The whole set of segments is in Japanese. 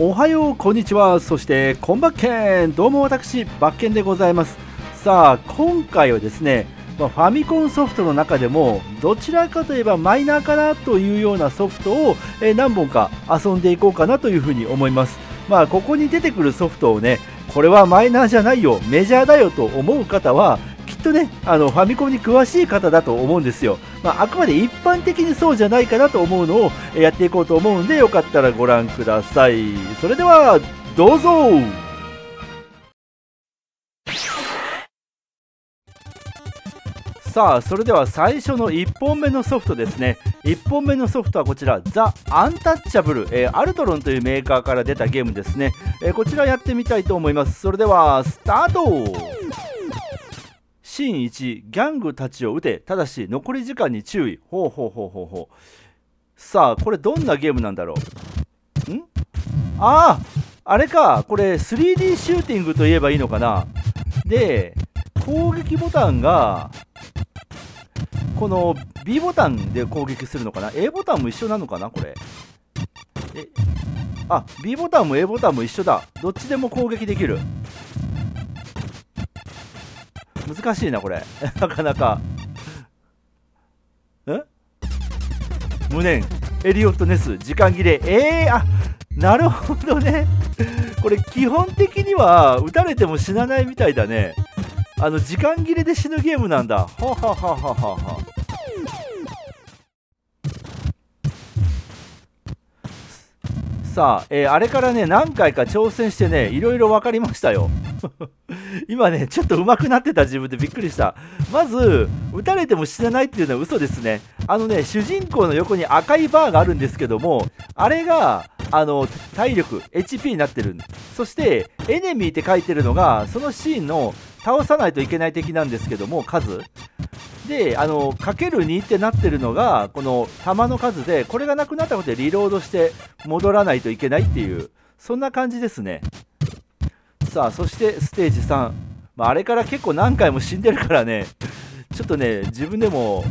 おはようこんにちは。そしてこんばっけん。どうも私バッケンでございます。さあ今回はですねま、ファミコンソフトの中でもどちらかといえばマイナーかなというようなソフトを、え何本か遊んでいこうかなというふうに思います。まあここに出てくるソフトをねこれはマイナーじゃないよ。メジャーだよと思う方はとねあのファミコンに詳しい方だと思うんですよ、まあ、あくまで一般的にそうじゃないかなと思うのをやっていこうと思うんでよかったらご覧ください。それではどうぞ。さあそれでは最初の1本目のソフトですね。1本目のソフトはこちらザ・アンタッチャブル、えー、アルトロンというメーカーから出たゲームですね、えー、こちらやってみたいと思います。それではスタート。シーン1ギャングたちを撃てただし残り時間に注意ほうほうほうほうほうさあこれどんなゲームなんだろう？ん？あああれかこれ 3D シューティングと言えばいいのかな？で攻撃ボタンがこの B ボタンで攻撃するのかな ?A ボタンも一緒なのかな？これ。え、あ、B ボタンも A ボタンも一緒だ。どっちでも攻撃できる。難しいな、これ。なかなか。ん無念。エリオット・ネス、時間切れ。えー、あ、なるほどね。これ、基本的には、撃たれても死なないみたいだね。あの時間切れで死ぬゲームなんだははははははさあ、えー、あれからね何回か挑戦してねいろいろ分かりましたよ。今ねちょっと上手くなってた自分でびっくりした。まず撃たれても死なないっていうのは嘘ですね。あのね主人公の横に赤いバーがあるんですけどもあれがあの体力 HP になってる。そしてエネミーって書いてるのがそのシーンの倒さないといけない敵なんですけども数。であのかける2ってなってるのがこの弾の数でこれがなくなったことでリロードして戻らないといけないっていうそんな感じですね。さあそしてステージ3、まあ、あれから結構何回も死んでるからね。ちょっとね自分でも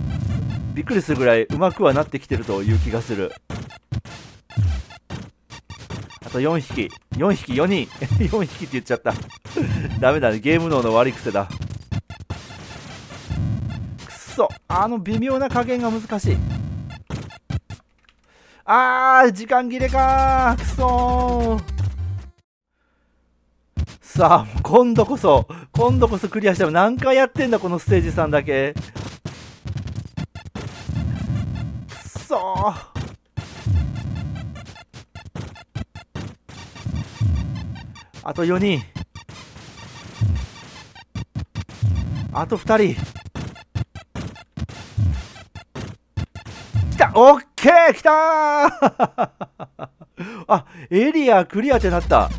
びっくりするぐらいうまくはなってきてるという気がする。あと4匹。4匹4人。4匹って言っちゃった。ダメだね。ゲーム脳の悪い癖だ。そあの微妙な加減が難しい。あー時間切れかくそさあ今度こそ今度こそクリアしても何回やってんだこのステージ3だけ。くそあと4人。あと2人。オッケーきた あエリアクリアってなった。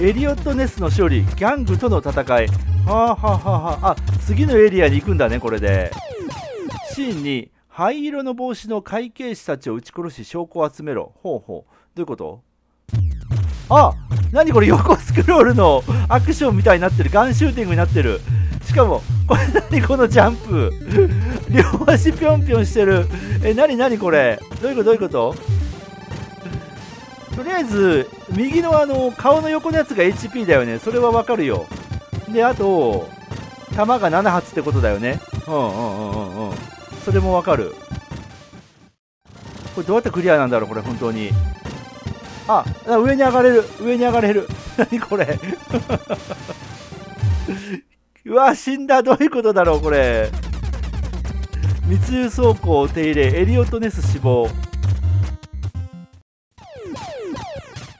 エリオット・ネスの勝利ギャングとの戦い。はあはあはああ。次のエリアに行くんだねこれで。シーンに灰色の帽子の会計士たちを撃ち殺し証拠を集めろ。ほうほう。どういうこと？あ何これ横スクロールのアクションみたいになってる。ガンシューティングになってる。しかもこれ何このジャンプ。両足ぴょんぴょんしてる。え何何これ。どういうことどういうこと？とりあえず右のあの顔の横のやつが HP だよね。それはわかるよ。であと弾が7発ってことだよね。うんうんうんうんうん。それもわかる。これどうやってクリアなんだろうこれ本当に。あ上に上がれる。上に上がれる。何これ。うわ死んだ。どういうことだろうこれ。密輸倉庫を手入れエリオットネス死亡。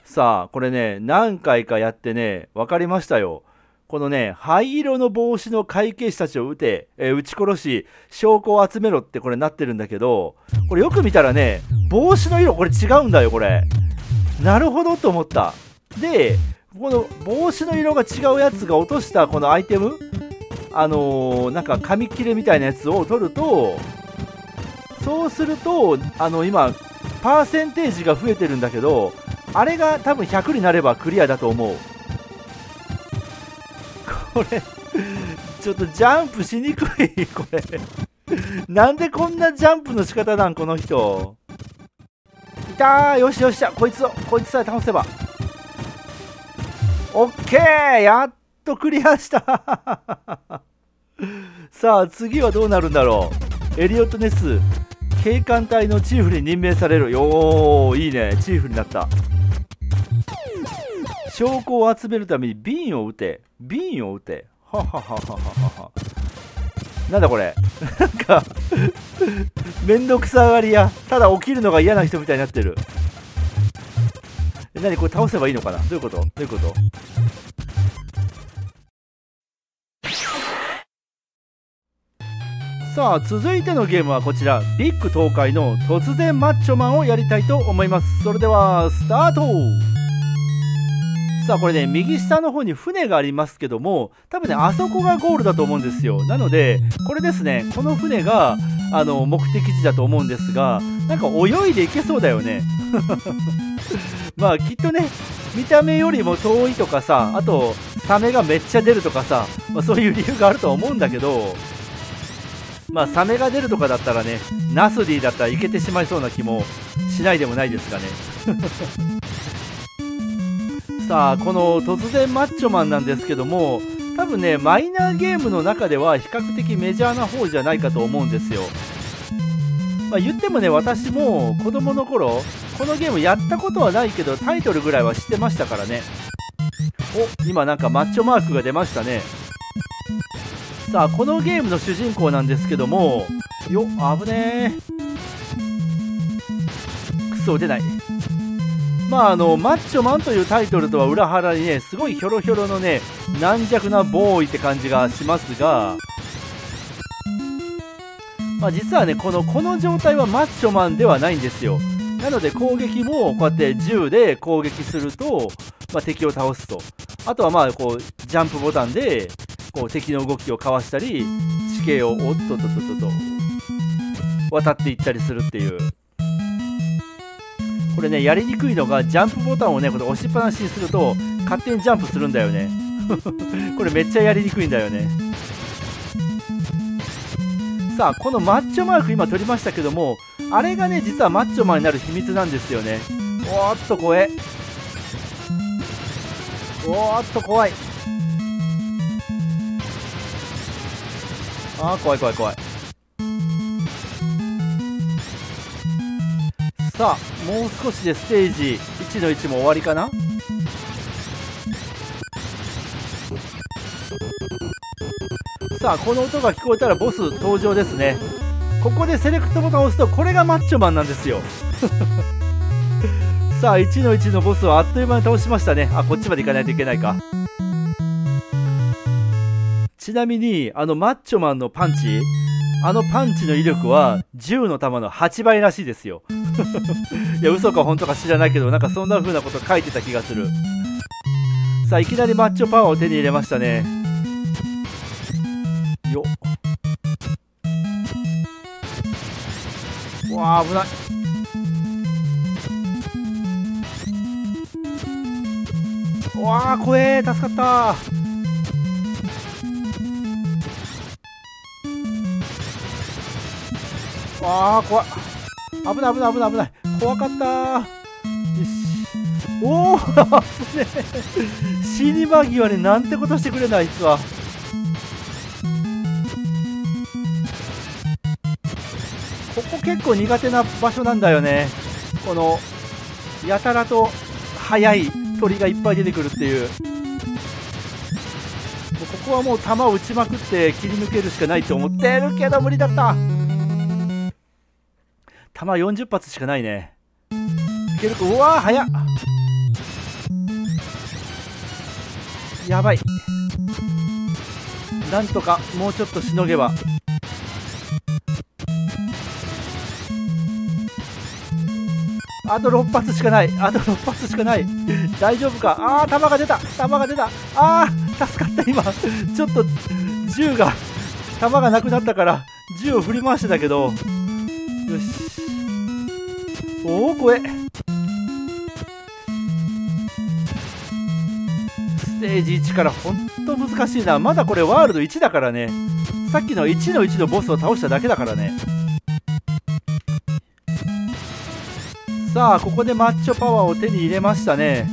さあこれね何回かやってね分かりましたよ。このね灰色の帽子の会計士たちを撃て、えー、撃ち殺し証拠を集めろってこれなってるんだけどこれよく見たらね帽子の色これ違うんだよこれ。なるほどと思った。でこの帽子の色が違うやつが落としたこのアイテムあのー、なんか紙切れみたいなやつを取るとそうするとあの今パーセンテージが増えてるんだけどあれが多分100になればクリアだと思う。これちょっとジャンプしにくいこれ。なんでこんなジャンプの仕方なんこの人。たよしよし。じゃこいつを。こいつさえ倒せば。オッケー。やっとクリアした。さあ次はどうなるんだろう。エリオット・ネス。警官隊のチーフに任命される。よーいいね。チーフになった。証拠を集めるために瓶を撃て。瓶を撃て。はははははは。なんだこれ。なんかめんどくさがりやただ起きるのが嫌な人みたいになってる。え何これ倒せばいいのかな？どういうこと？どういうこと？さあ続いてのゲームはこちら。ビッグ東海の突然マッチョマンをやりたいと思います。それではスタート。さあこれね右下の方に船がありますけども多分ねあそこがゴールだと思うんですよ。なのでこれですねこの船があの目的地だと思うんですがなんか泳いでいけそうだよね。まあきっとね見た目よりも遠いとかさあとサメがめっちゃ出るとかさ、まあ、そういう理由があるとは思うんだけどまあ、サメが出るとかだったらね、ナス Dだったらいけてしまいそうな気もしないでもないですがね。さあ、この突然マッチョマンなんですけども、多分ね、マイナーゲームの中では比較的メジャーな方じゃないかと思うんですよ。まあ、言ってもね、私も子供の頃、このゲームやったことはないけど、タイトルぐらいは知ってましたからね。お、今なんかマッチョマークが出ましたね。さあこのゲームの主人公なんですけどもよ危ねえクソ出ないまああのマッチョマンというタイトルとは裏腹にねすごいヒョロヒョロのね軟弱なボーイって感じがしますがまあ、実はねこのこの状態はマッチョマンではないんですよ。なので攻撃もこうやって銃で攻撃すると、まあ、敵を倒すと。あとはまあこうジャンプボタンでこう敵の動きをかわしたり地形をおっとっとっとっと渡っていったりするっていう。これねやりにくいのがジャンプボタンをねこれ押しっぱなしにすると勝手にジャンプするんだよね。これめっちゃやりにくいんだよね。さあこのマッチョマーク今取りましたけどもあれがね実はマッチョマンになる秘密なんですよね。おーっと怖えおーっと怖い。あー怖い怖い怖い。さあもう少しでステージ1の1も終わりかな？さあこの音が聞こえたらボス登場ですね。ここでセレクトボタンを押すとこれがマッチョマンなんですよ。さあ1の1のボスをあっという間に倒しましたね。あこっちまで行かないといけないか。ちなみに、あのマッチョマンのパンチ、あのパンチの威力は銃の弾の8倍らしいですよ。いや、嘘か本当か知らないけど、なんかそんな風なこと書いてた気がする。さあ、いきなりマッチョパワーを手に入れましたね。よっ。わあ、危ない。わあ、怖え助かったああ怖い。危ない危ない危ない危ない。怖かったよし。おお死に間際になんてことしてくれないあいつは。ここ結構苦手な場所なんだよね。このやたらと速い鳥がいっぱい出てくるっていう。ここはもう弾を撃ちまくって切り抜けるしかないと思ってるけど無理だった。弾40発しかないね。いけるか？うわー早っ。やばい。なんとかもうちょっとしのげば。あと6発しかない。あと6発しかない。大丈夫か？ああ弾が出た。弾が出た。ああ助かった今。ちょっと銃が弾がなくなったから銃を振り回してたけど。よし。おお怖えステージ1からほんと難しいな。まだこれワールド1だからね。さっきの1の1のボスを倒しただけだからね。さあここでマッチョパワーを手に入れましたね。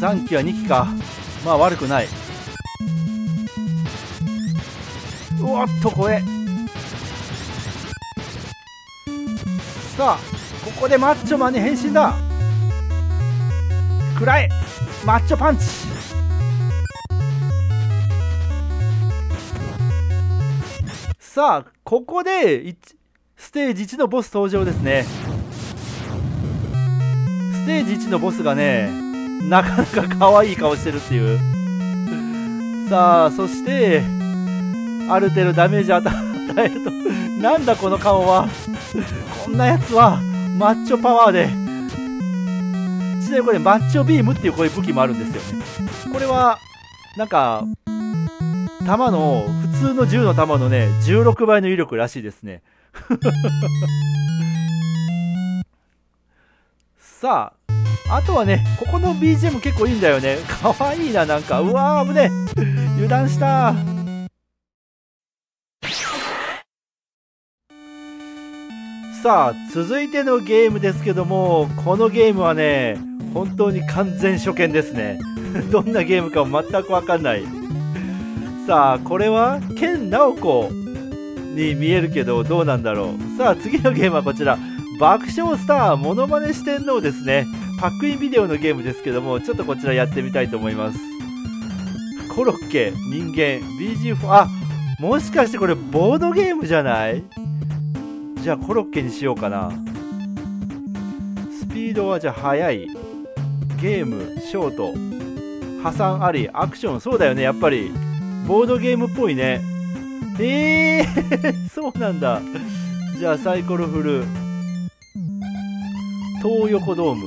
残機は2機か。まあ悪くない。うおっとこれさあここでマッチョマンに変身だ。食らえマッチョパンチ。さあここでステージ1のボス登場ですね。ステージ1のボスがねなかなか可愛い顔してるっていう。さあそしてある程度ダメージ与えると。なんだこの顔は。こんなやつは。マッチョパワーで。ちなみにこれマッチョビームっていうこういう武器もあるんですよ。ねこれはなんか弾の普通の銃の弾のね16倍の威力らしいですね。さああとはねここの BGM 結構いいんだよね。かわいいななんか。うわー危ね油断した。さあ続いてのゲームですけどもこのゲームはね本当に完全初見ですね。どんなゲームか全く分かんない。さあこれは健直子に見えるけどどうなんだろう。さあ次のゲームはこちら。爆笑スターモノマネ四天王ですね。パックインビデオのゲームですけどもちょっとこちらやってみたいと思います。コロッケ人間 BG4 あもしかしてこれボードゲームじゃない？じゃあコロッケにしようかな。スピードはじゃあ速い。ゲームショート。破産ありアクション。そうだよねやっぱり。ボードゲームっぽいね。えー そうなんだ。じゃあサイコロ振る。東横ドーム。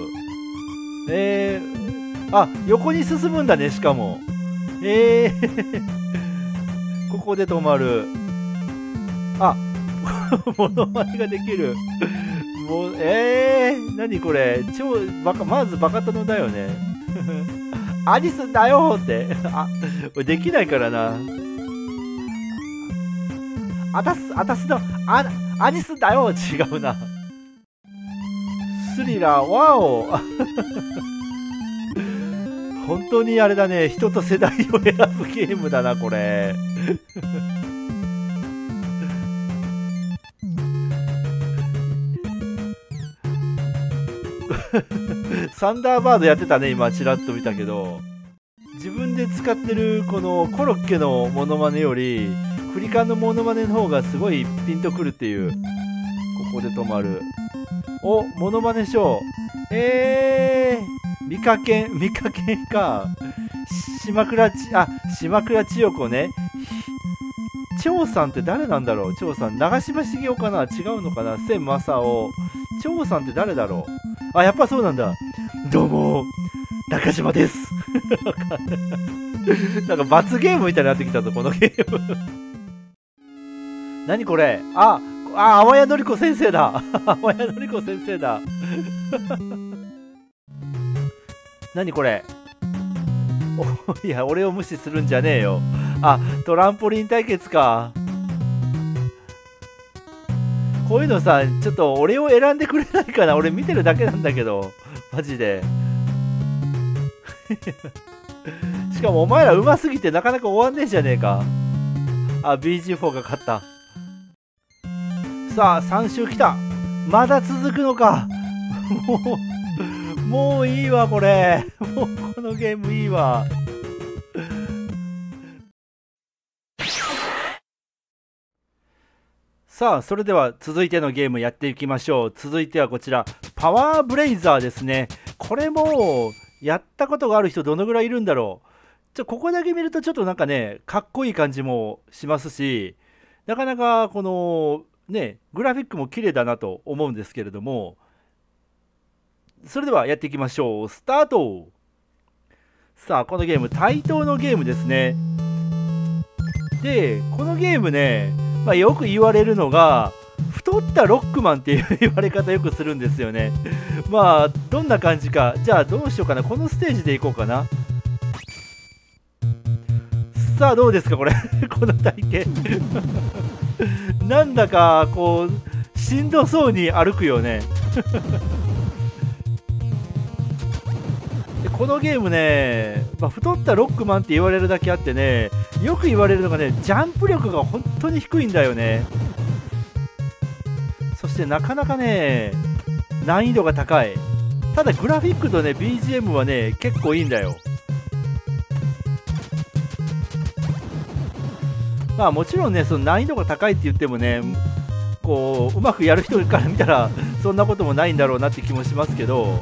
えー、あ横に進むんだねしかも。えー ここで止まる。あモノマネができる。もう、えー、何これ。超、バカ、まずバカ殿だよね。アリスだよって。あ、できないからな。あたす、あたすの、あ、アリスだよ違うな。スリラー、ワオ 本当にあれだね、人と世代を選ぶゲームだな、これ。サンダーバードやってたね、今、ちらっと見たけど。自分で使ってるこのコロッケのモノマネより、クリカンのモノマネの方がすごいピンとくるっていう。ここで止まる。お、モノマネショー。えー、見かけん、見かけんか。島倉ち、あ、島倉千代子ね。張さんって誰なんだろう？張さん。長嶋茂雄かな？違うのかな？千正夫。張さんって誰だろう？あ、やっぱそうなんだ。どうも、中島です。なんか罰ゲームみたいになってきたぞ、このゲーム 何これ？あ、あ、淡谷のり子先生だ。淡谷のり子先生だ。何これ？いや、俺を無視するんじゃねえよ。あ、トランポリン対決か。こういうのさ、ちょっと俺を選んでくれないかな俺見てるだけなんだけど。マジで。しかもお前ら上手すぎてなかなか終わんねえじゃねえか。あ、BG4 が勝った。さあ、3周来た。まだ続くのか。もう、もういいわ、これ。もうこのゲームいいわ。さあ、それでは続いてのゲームやっていきましょう。続いてはこちら、パワーブレイザーですね。これも、やったことがある人どのぐらいいるんだろう。ちょここだけ見るとちょっとなんかね、かっこいい感じもしますし、なかなかこの、ね、グラフィックも綺麗だなと思うんですけれども、それではやっていきましょう。スタートさあ、このゲーム、対等のゲームですね。で、このゲームね、まあ、よく言われるのが太ったロックマンっていう言われ方よくするんですよね。まあどんな感じか。じゃあどうしようかな。このステージでいこうかな。さあどうですかこれ。この体型。なんだかこうしんどそうに歩くよね。このゲームねまあ、太ったロックマンって言われるだけあってねよく言われるのがねジャンプ力が本当に低いんだよね。してなかなかね難易度が高い。ただグラフィックとね BGM はね結構いいんだよ。まあもちろんねその難易度が高いって言ってもねこううまくやる人から見たらそんなこともないんだろうなって気もしますけど。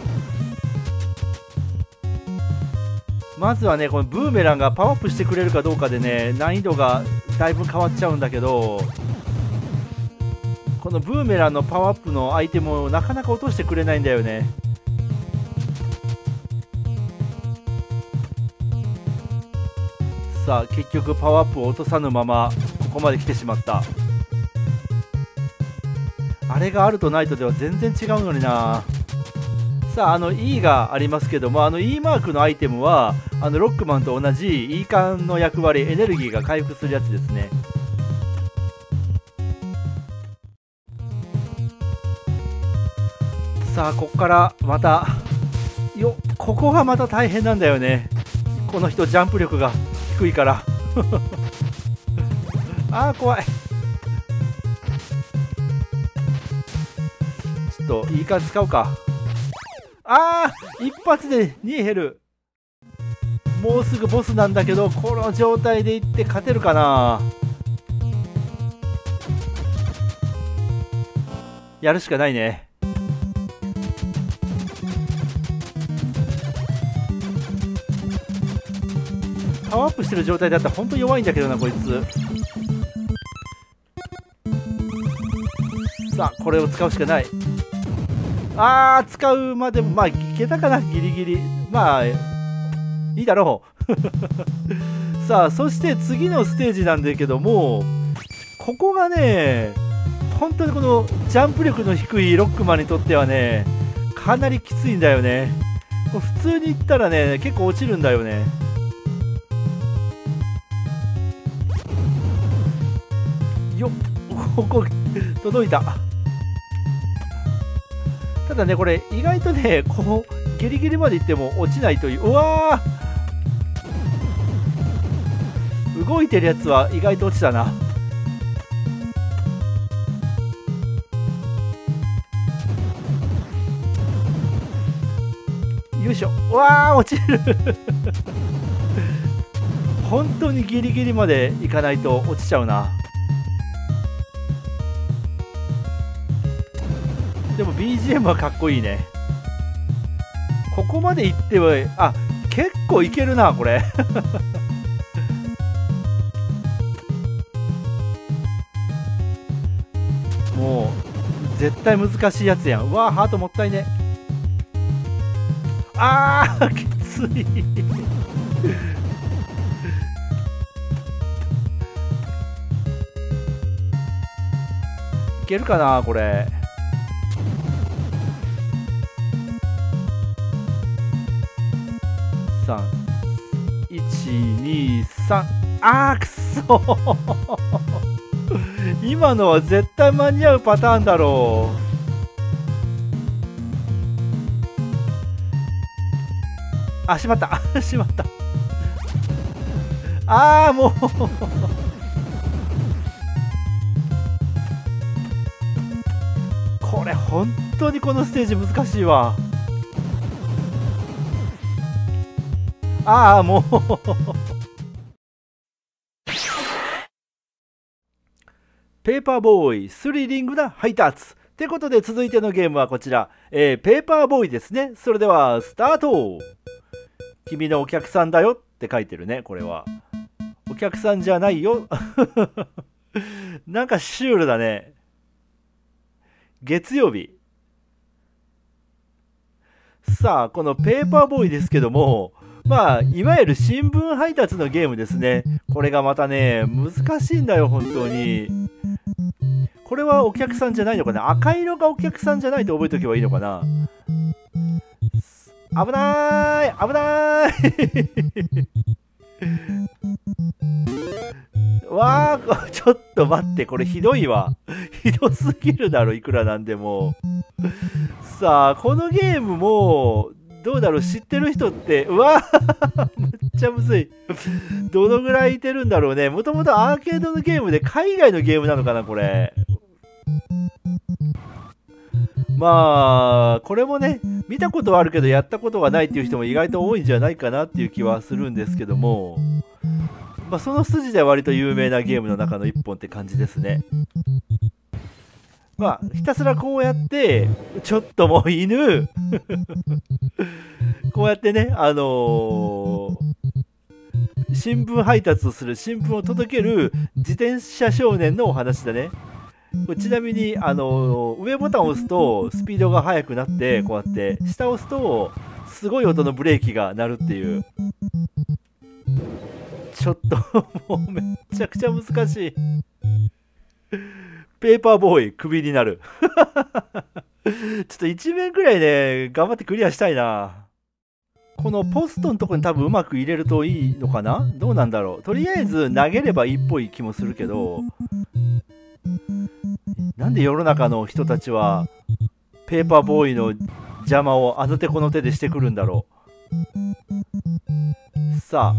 まずはねこのブーメランがパワーアップしてくれるかどうかでね難易度がだいぶ変わっちゃうんだけど。このブーメランのパワーアップのアイテムをなかなか落としてくれないんだよね。さあ結局パワーアップを落とさぬままここまで来てしまった。あれがあるとないとでは全然違うのにな。さああの E がありますけどもあの E マークのアイテムはあのロックマンと同じ E 管の役割エネルギーが回復するやつですね。さあここからまたよここがまた大変なんだよね。この人ジャンプ力が低いから。あー怖い。ちょっといい感じ使うか。あー一発で2減る。もうすぐボスなんだけどこの状態でいって勝てるかな。やるしかないね。パワーアップしてる状態だったら本当弱いんだけどなこいつ。さあこれを使うしかない。あー使う。までもまあいけたかなギリギリ。まあいいだろう。さあそして次のステージなんだけどもここがね本当にこのジャンプ力の低いロックマンにとってはねかなりきついんだよね。普通に行ったらね結構落ちるんだよね。よっ。ここ届いた。ただねこれ意外とねこうギリギリまで行っても落ちないという。うわ動いてるやつは意外と落ちたな。よいしょ。うわー落ちる。本当にギリギリまで行かないと落ちちゃうな。BGM はかっこいいね。ここまで行ってはあ結構いけるなこれ。もう絶対難しいやつやん。わーハートもったいね。あー きつい。いけるかなこれ。123あーくそ。今のは絶対間に合うパターンだろう。あしまった。しまった。ああもう。これ本当にこのステージ難しいわ。ああもう。ペーパーボーイスリリングな配達ということで続いてのゲームはこちら、えー、ペーパーボーイですね。それではスタート。君のお客さんだよ。って書いてるねこれは。お客さんじゃないよ。なんかシュールだね。月曜日。さあこのペーパーボーイですけどもまあ、いわゆる新聞配達のゲームですね。これがまたね、難しいんだよ、本当に。これはお客さんじゃないのかな？赤色がお客さんじゃないと覚えておけばいいのかな？危ない危ない。わあちょっと待ってこれひどいわ。ひどすぎるだろいくらなんでも。さあこのゲームもどうだろう？知ってる人ってうわ めっちゃむずい。どのぐらいいてるんだろうね。もともとアーケードのゲームで海外のゲームなのかなこれ。まあこれもね見たことはあるけどやったことがないっていう人も意外と多いんじゃないかなっていう気はするんですけども。まあ、その筋では割と有名なゲームの中の1本って感じですね。まあ、ひたすらこうやって、ちょっともう犬 こうやってね、あのー、新聞配達をする、新聞を届ける自転車少年のお話だね。ちなみに、あのー、上ボタンを押すとスピードが速くなって、こうやって、下を押すと、すごい音のブレーキが鳴るっていう。ちょっともうめっちゃくちゃ難しい。ペーパーボーイ、クビになる。ちょっと1面くらいね、頑張ってクリアしたいな。このポストのとこに多分うまく入れるといいのかな？どうなんだろう？とりあえず投げればいいっぽい気もするけど、なんで世の中の人たちはペーパーボーイの邪魔をあの手この手でしてくるんだろう？さあ、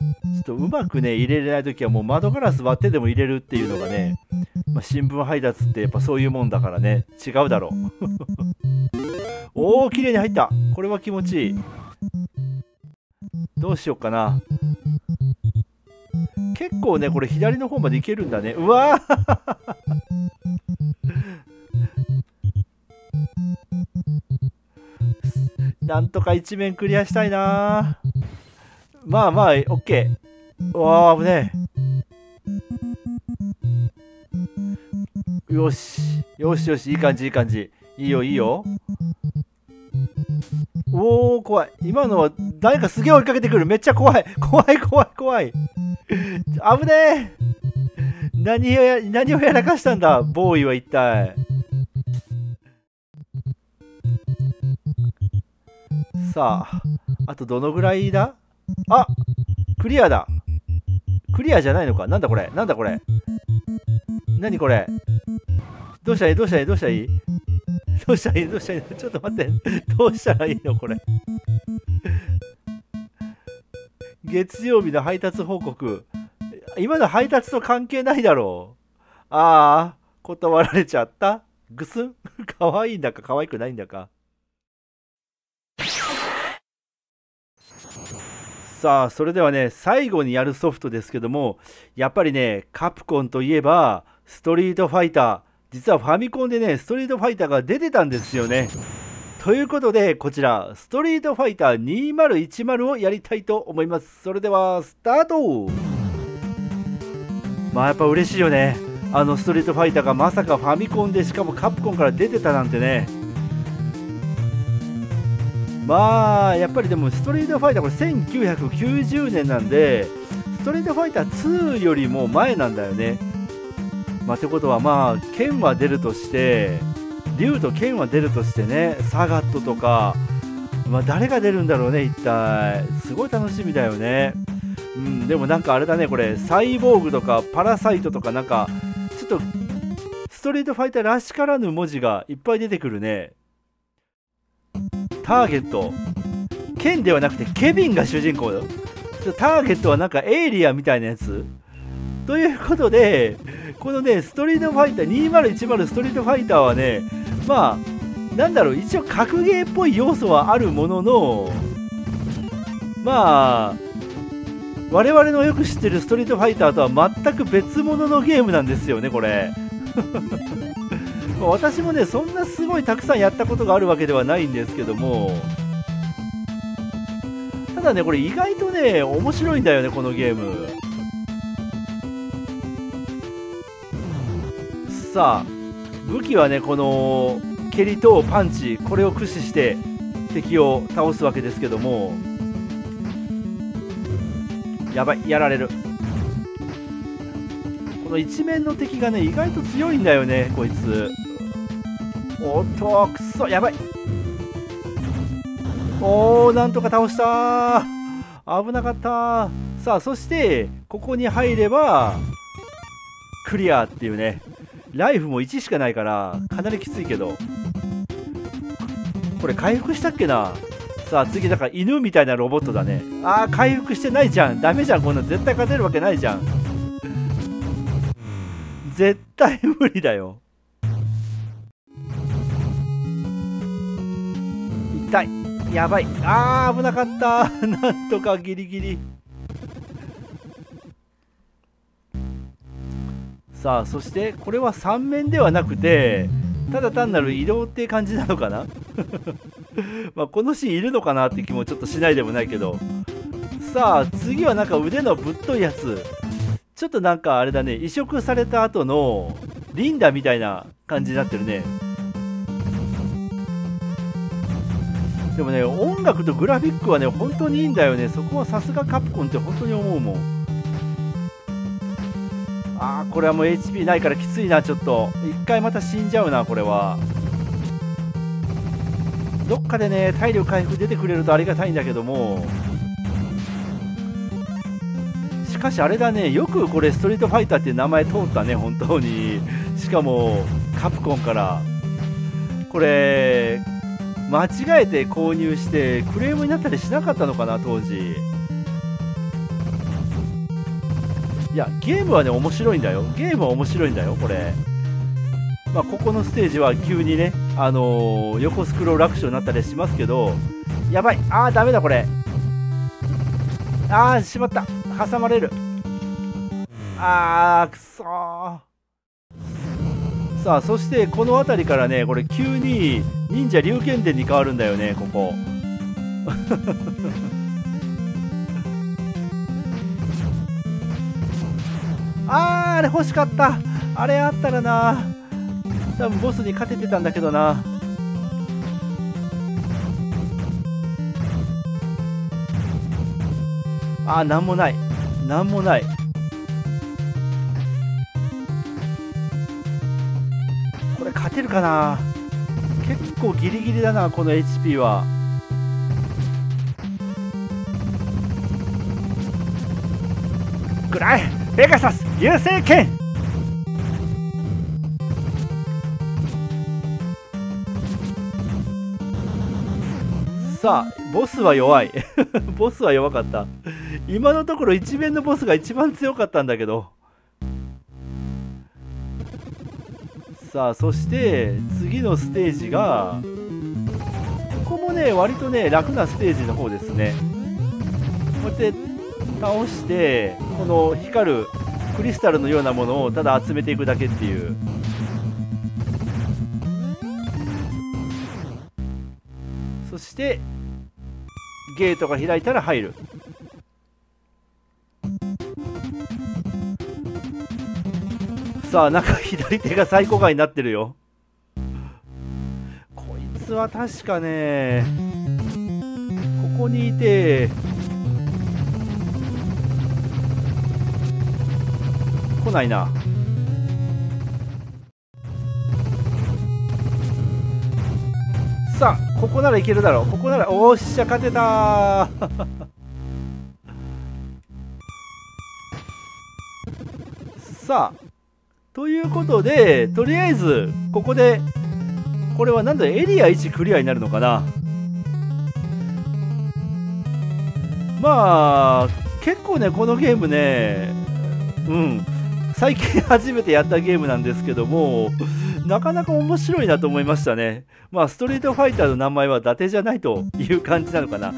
ちょっとうまくね、入れれないときはもう窓ガラス割ってでも入れるっていうのがね、まあ、新聞配達ってやっぱそういうもんだからね、違うだろう。おー、綺麗に入った。これは気持ちいい。どうしようかな。結構ね、これ左の方まで行けるんだね。うわ なんとか一面クリアしたいなまあまあ、オッケー。うわあ、危ねえ。よし。よしよし、いい感じ、いい感じ。いいよ、いいよ。おお、怖い。今のは誰かすげえ追いかけてくる。めっちゃ怖い。怖い、怖い、怖い。危ねえ。何をや、何をやらかしたんだ、ボーイは一体。さあ、あとどのぐらいだ？あクリアだ。クリアじゃないのか。なんだこれ。なんだこれ。何これ。どうしたらい？いどうしたらい？いどうしたらい？いどうしたらい？いどうしたらい？いちょっと待って。どうしたらいいのこれ。月曜日の配達報告。今の配達と関係ないだろう。ああ断られちゃった。ぐす？ん 可愛いんだか可愛くないんだか。さあそれではね最後にやるソフトですけどもやっぱりねカプコンといえばストリートファイター。実はファミコンでねストリートファイターが出てたんですよね。ということでこちらストリートファイター2010をやりたいと思います。それではスタート。まあやっぱ嬉しいよね。あのストリートファイターがまさかファミコンでしかもカプコンから出てたなんてね。まあやっぱりでもストリートファイターこれ1990年なんでストリートファイター2よりも前なんだよね。まあってことはまあ剣は出るとして竜と剣は出るとしてねサガットとかまあ誰が出るんだろうね一体。すごい楽しみだよね。うんでもなんかあれだねこれサイボーグとかパラサイトとかなんかちょっとストリートファイターらしからぬ文字がいっぱい出てくるね。ターゲットケンではなくてケビンが主人公だ。ターゲットはなんかエイリアンみたいなやつ。ということでこのねストリートファイター2010ストリートファイターはねまあなんだろう一応格ゲーっぽい要素はあるもののまあ我々のよく知ってるストリートファイターとは全く別物のゲームなんですよねこれ。私もねそんなすごいたくさんやったことがあるわけではないんですけども。ただねこれ意外とね面白いんだよねこのゲーム。さあ武器はねこの蹴りとパンチこれを駆使して敵を倒すわけですけども。やばいやられる。この一面の敵がね意外と強いんだよねこいつ。おっとくそやばい。おーなんとか倒した。危なかった。さあそしてここに入ればクリアっていうね。ライフも1しかないからかなりきついけど。これ回復したっけな。さあ次だから犬みたいなロボットだね。あー回復してないじゃん。ダメじゃんこんな絶対勝てるわけないじゃん。絶対無理だよ。痛い。やばい。あー危なかった。なんとかギリギリ。さあそしてこれは3面ではなくてただ単なる移動って感じなのかな？まあこのシーンいるのかなって気もちょっとしないでもないけど。さあ次はなんか腕のぶっといやつ。ちょっとなんかあれだね移植された後のリンダみたいな感じになってるね。でもね音楽とグラフィックはね本当にいいんだよね。そこはさすがカプコンって本当に思うもん。あーこれはもう HP ないからきついなちょっと。一回また死んじゃうなこれは。どっかでね体力回復出てくれるとありがたいんだけども。しかしあれだねよくこれストリートファイターっていう名前通ったね本当に。しかもカプコンから。これ間違えて購入してクレームになったりしなかったのかな当時。いやゲームはね面白いんだよ。ゲームは面白いんだよこれ。まあここのステージは急にねあのー、横スクロールアクションになったりしますけどやばい。あーダメだこれ。あーしまった。挟まれる。あーくそー。さあそしてこの辺りからねこれ急に忍者龍剣伝に変わるんだよねここ。あーあれ欲しかった。あれあったらな。多分ボスに勝ててたんだけどな。あーなんもない。なんもない。勝てるかな？結構ギリギリだなこの HP は。くらい。ペガサス優勢権さあボスは弱い。ボスは弱かった。今のところ一面のボスが一番強かったんだけど。さあそして次のステージがここもね割とね楽なステージの方ですね。こうやって倒してこの光るクリスタルのようなものをただ集めていくだけっていう。そしてゲートが開いたら入る。さあなんか左手が最高外になってるよ。こいつは確かねここにいて来ないな。さあここならいけるだろう。ここならおっしゃ勝てたさあということでとりあえずここでこれはなんだエリア1クリアになるのかな？まあ結構ねこのゲームねうん。最近初めてやったゲームなんですけどもなかなか面白いなと思いましたね。まあストリートファイターの名前は伊達じゃないという感じなのかな。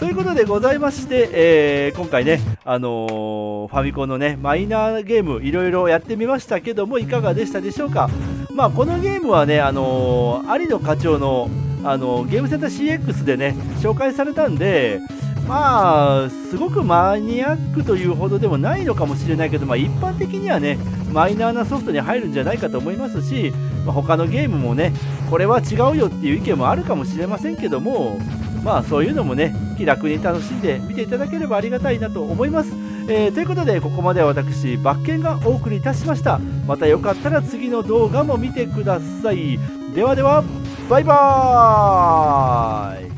ということでございまして、えー、今回ね、あのー、ファミコンのね、マイナーゲーム、いろいろやってみましたけども、いかがでしたでしょうか？まあ、このゲームはね、あのー、有野課長の、あのゲームセンター CX でね、紹介されたんで、まあ、すごくマニアックというほどでもないのかもしれないけど、まあ、一般的にはね、マイナーなソフトに入るんじゃないかと思いますし、まあ、他のゲームもね、これは違うよっていう意見もあるかもしれませんけども、まあそういうのもね気楽に楽しんで見ていただければありがたいなと思います、えー、ということでここまで私バッケンがお送りいたしました。またよかったら次の動画も見てください。ではではバイバーイ。